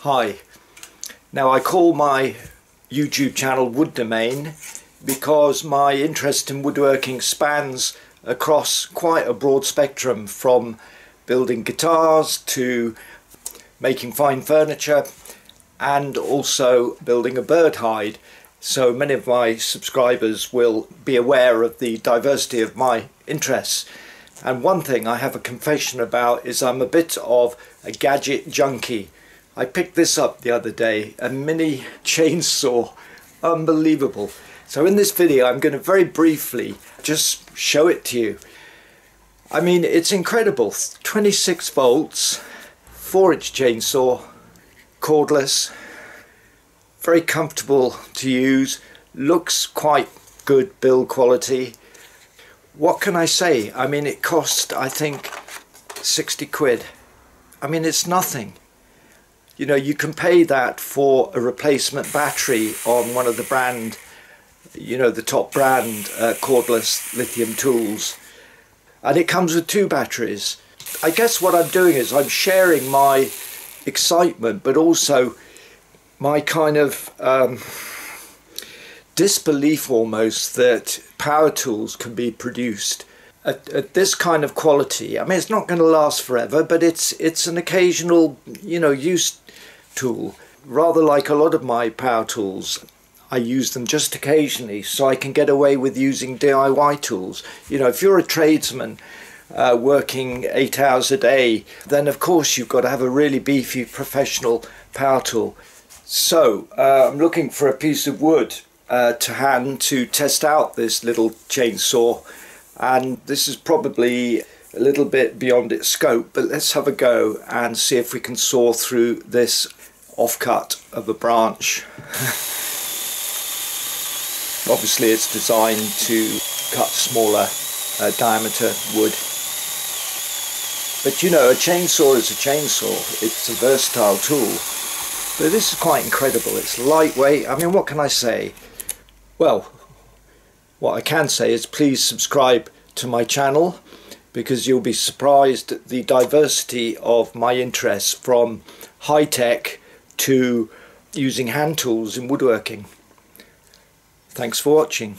Hi. Now I call my YouTube channel Woodomain because my interest in woodworking spans across quite a broad spectrum from building guitars to making fine furniture and also building a bird hide. So many of my subscribers will be aware of the diversity of my interests. And one thing I have a confession about is I'm a bit of a gadget junkie. I picked this up the other day, a mini chainsaw, unbelievable. So in this video I'm going to very briefly just show it to you. I mean it's incredible, 26 volts, 4 inch chainsaw, cordless, very comfortable to use, looks quite good build quality. What can I say? I mean it cost I think 60 quid. I mean it's nothing you know you can pay that for a replacement battery on one of the brand you know the top brand uh, cordless lithium tools. And it comes with two batteries. I guess what I'm doing is I'm sharing my excitement but also my kind of um, disbelief almost that power tools can be produced at, at, this kind of quality. I mean, it's not going to last forever, but it's it's an occasional, you know, use tool. Rather like a lot of my power tools, I use them just occasionally so I can get away with using DIY tools. You know, if you're a tradesman uh, working eight hours a day, then of course you've got to have a really beefy professional power tool. So uh, I'm looking for a piece of wood uh, to hand to test out this little chainsaw and this is probably a little bit beyond its scope but let's have a go and see if we can saw through this offcut of a branch. Obviously it's designed to cut smaller uh, diameter wood. But you know, a chainsaw is a chainsaw. It's a versatile tool. But this is quite incredible. It's lightweight. I mean, what can I say? Well, what I can say is please subscribe to my channel because you'll be surprised at the diversity of my interests from high-tech to using hand tools in woodworking. Thanks for watching.